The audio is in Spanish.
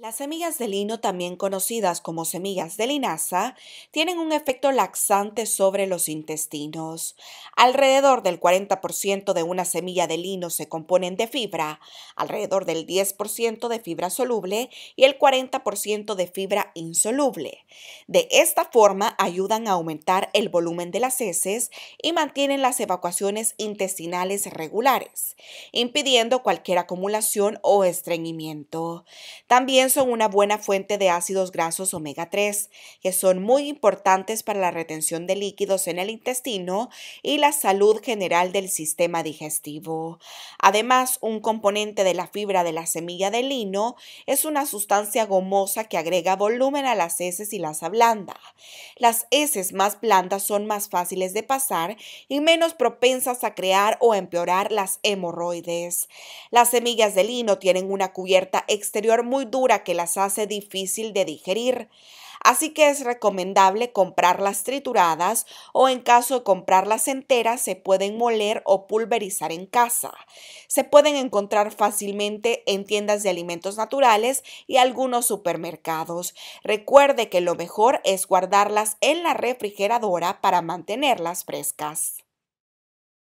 Las semillas de lino, también conocidas como semillas de linaza, tienen un efecto laxante sobre los intestinos. Alrededor del 40% de una semilla de lino se componen de fibra, alrededor del 10% de fibra soluble y el 40% de fibra insoluble. De esta forma ayudan a aumentar el volumen de las heces y mantienen las evacuaciones intestinales regulares, impidiendo cualquier acumulación o estreñimiento. También son una buena fuente de ácidos grasos omega 3, que son muy importantes para la retención de líquidos en el intestino y la salud general del sistema digestivo. Además, un componente de la fibra de la semilla de lino es una sustancia gomosa que agrega volumen a las heces y las ablanda. Las heces más blandas son más fáciles de pasar y menos propensas a crear o empeorar las hemorroides. Las semillas de lino tienen una cubierta exterior muy dura que las hace difícil de digerir. Así que es recomendable comprarlas trituradas o en caso de comprarlas enteras se pueden moler o pulverizar en casa. Se pueden encontrar fácilmente en tiendas de alimentos naturales y algunos supermercados. Recuerde que lo mejor es guardarlas en la refrigeradora para mantenerlas frescas.